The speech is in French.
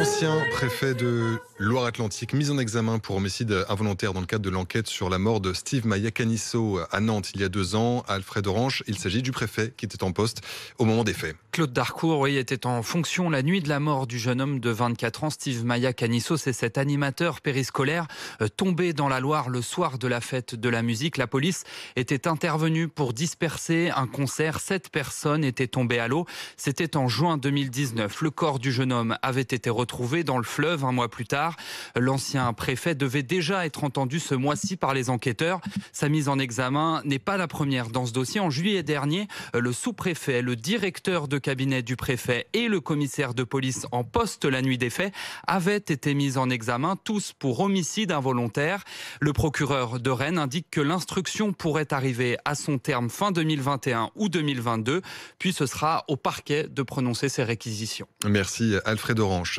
L'ancien préfet de Loire-Atlantique mis en examen pour homicide involontaire dans le cadre de l'enquête sur la mort de Steve Maya Canisso à Nantes il y a deux ans. Alfred Orange, il s'agit du préfet qui était en poste au moment des faits. Claude Darcourt oui, était en fonction la nuit de la mort du jeune homme de 24 ans, Steve Maya Canisso. C'est cet animateur périscolaire euh, tombé dans la Loire le soir de la fête de la musique. La police était intervenue pour disperser un concert. Sept personnes étaient tombées à l'eau. C'était en juin 2019. Le corps du jeune homme avait été retrouvé dans le fleuve un mois plus tard. L'ancien préfet devait déjà être entendu ce mois-ci par les enquêteurs. Sa mise en examen n'est pas la première dans ce dossier. En juillet dernier, le sous-préfet, le directeur de cabinet du préfet et le commissaire de police en poste la nuit des faits avaient été mis en examen, tous pour homicide involontaire. Le procureur de Rennes indique que l'instruction pourrait arriver à son terme fin 2021 ou 2022, puis ce sera au parquet de prononcer ses réquisitions. Merci Alfred Orange.